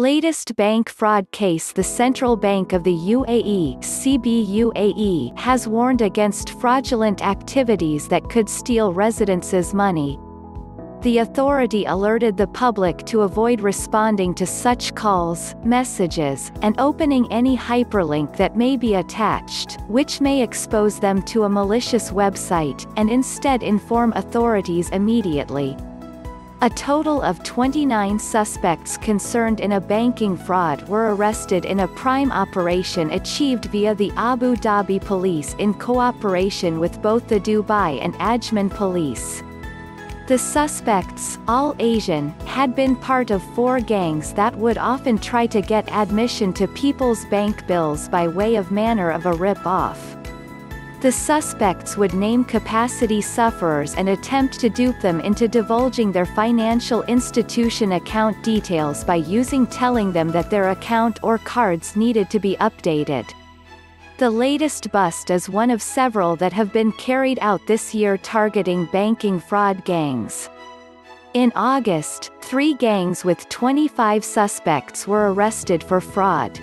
Latest bank fraud case The Central Bank of the UAE CBUAE has warned against fraudulent activities that could steal residents' money. The authority alerted the public to avoid responding to such calls, messages, and opening any hyperlink that may be attached, which may expose them to a malicious website, and instead inform authorities immediately. A total of 29 suspects concerned in a banking fraud were arrested in a prime operation achieved via the Abu Dhabi police in cooperation with both the Dubai and Ajman police. The suspects, all Asian, had been part of four gangs that would often try to get admission to people's bank bills by way of manner of a rip-off. The suspects would name capacity sufferers and attempt to dupe them into divulging their financial institution account details by using telling them that their account or cards needed to be updated. The latest bust is one of several that have been carried out this year targeting banking fraud gangs. In August, three gangs with 25 suspects were arrested for fraud.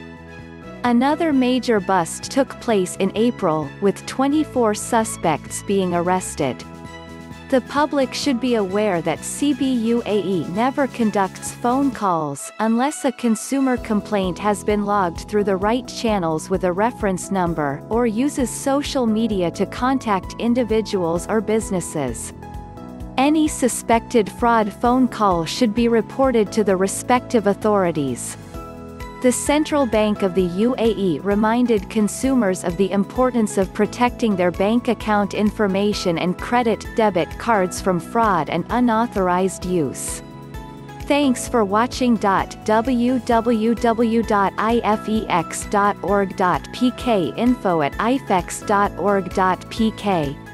Another major bust took place in April, with 24 suspects being arrested. The public should be aware that CBUAE never conducts phone calls unless a consumer complaint has been logged through the right channels with a reference number or uses social media to contact individuals or businesses. Any suspected fraud phone call should be reported to the respective authorities. The Central Bank of the UAE reminded consumers of the importance of protecting their bank account information and credit debit cards from fraud and unauthorized use. Thanks for watching. www.ifex.org.pk Info at ifex.org.pk